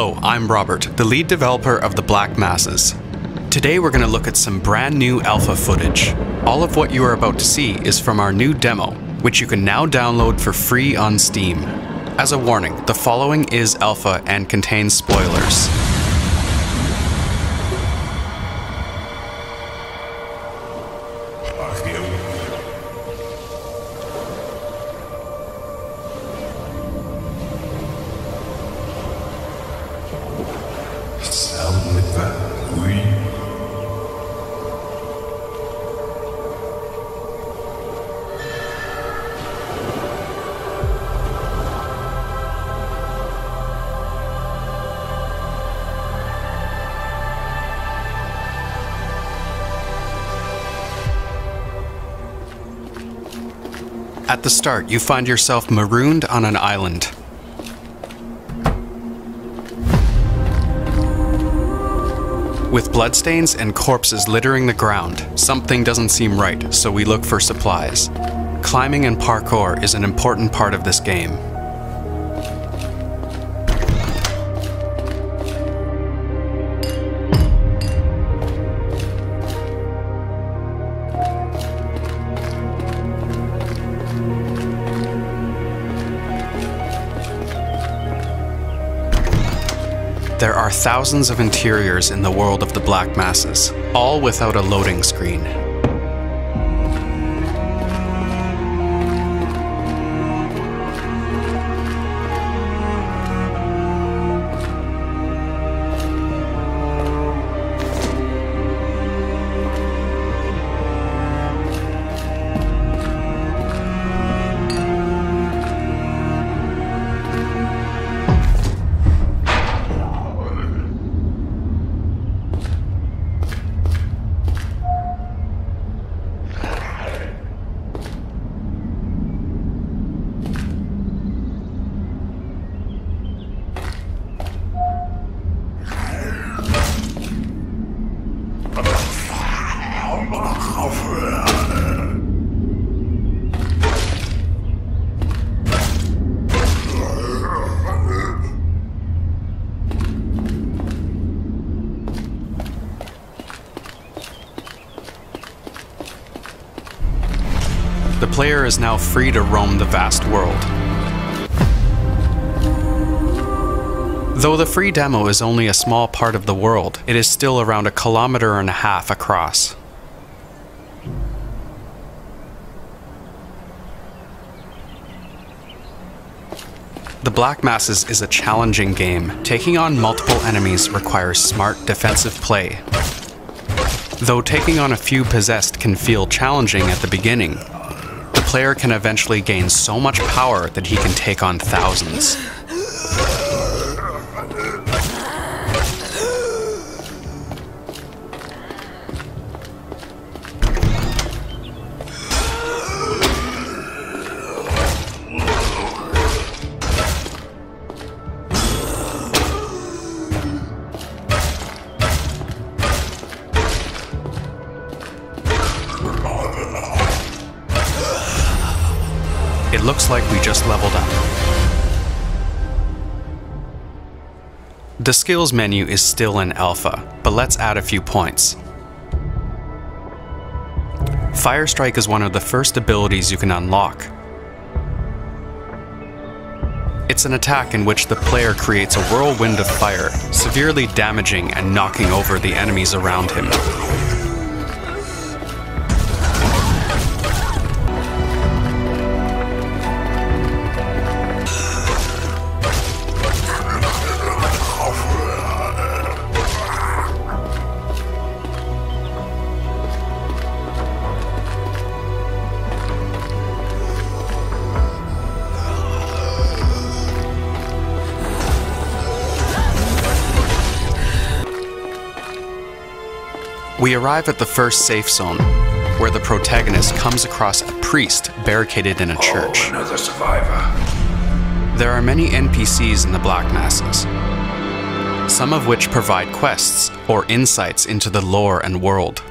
Hello, I'm Robert, the lead developer of the Black Masses. Today we're going to look at some brand new alpha footage. All of what you are about to see is from our new demo, which you can now download for free on Steam. As a warning, the following is alpha and contains spoilers. At the start, you find yourself marooned on an island. With bloodstains and corpses littering the ground, something doesn't seem right, so we look for supplies. Climbing and parkour is an important part of this game. There are thousands of interiors in the world of the Black Masses, all without a loading screen. The player is now free to roam the vast world. Though the free demo is only a small part of the world, it is still around a kilometer and a half across. The Black Masses is a challenging game. Taking on multiple enemies requires smart defensive play. Though taking on a few possessed can feel challenging at the beginning, player can eventually gain so much power that he can take on thousands. It looks like we just leveled up. The skills menu is still in alpha, but let's add a few points. Fire Strike is one of the first abilities you can unlock. It's an attack in which the player creates a whirlwind of fire, severely damaging and knocking over the enemies around him. We arrive at the first safe zone, where the protagonist comes across a priest barricaded in a church. Oh, another survivor. There are many NPCs in the Black Masses, some of which provide quests or insights into the lore and world.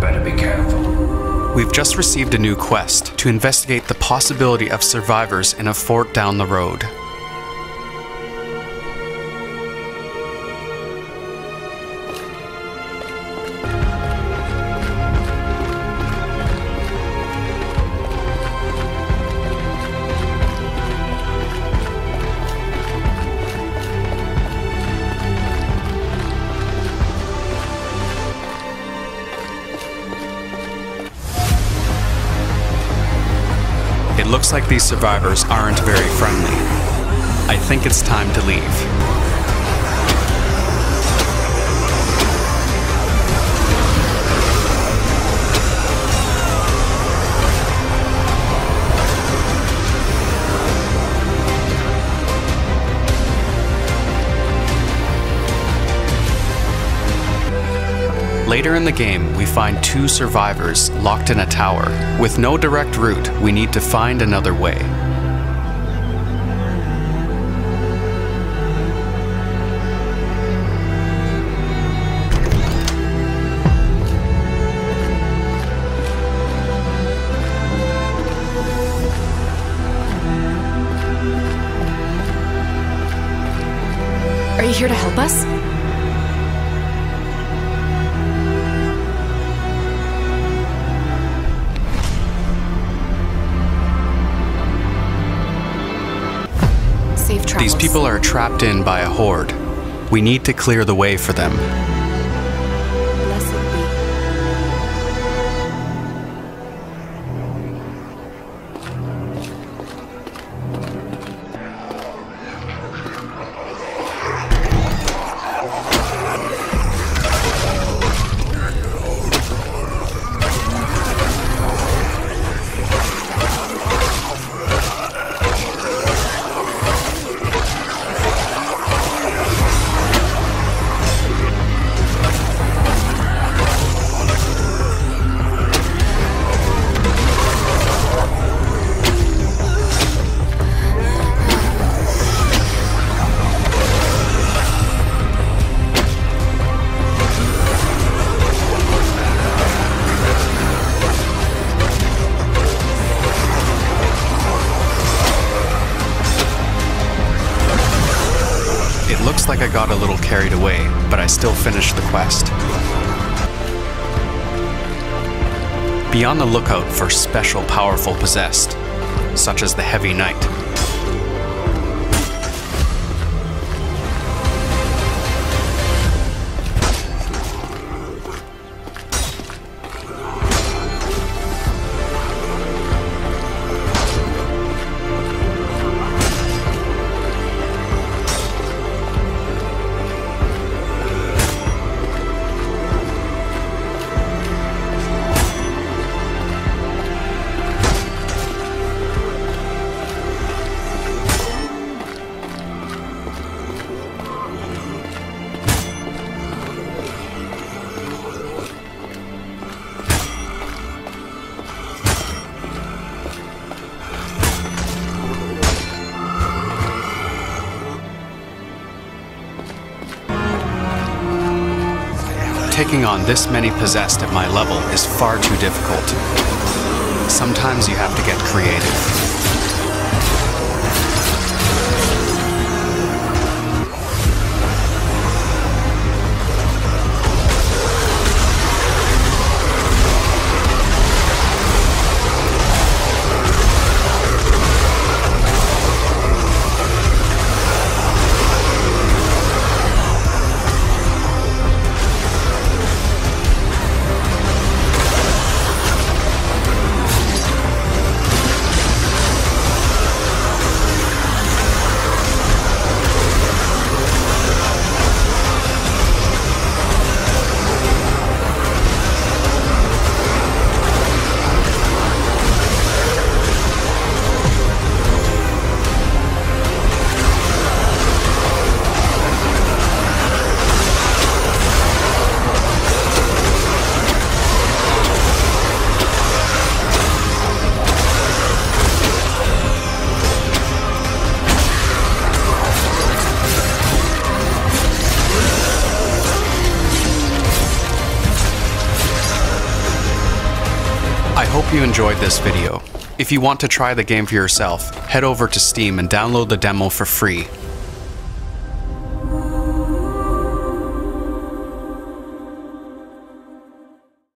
Better be careful. We've just received a new quest to investigate the possibility of survivors in a fort down the road. Looks like these survivors aren't very friendly. I think it's time to leave. Later in the game, we find two survivors locked in a tower. With no direct route, we need to find another way. Are you here to help us? These people are trapped in by a horde. We need to clear the way for them. It looks like I got a little carried away, but I still finished the quest. Be on the lookout for special powerful possessed, such as the Heavy Knight. Taking on this many possessed at my level is far too difficult. Sometimes you have to get creative. Hope you enjoyed this video. If you want to try the game for yourself, head over to Steam and download the demo for free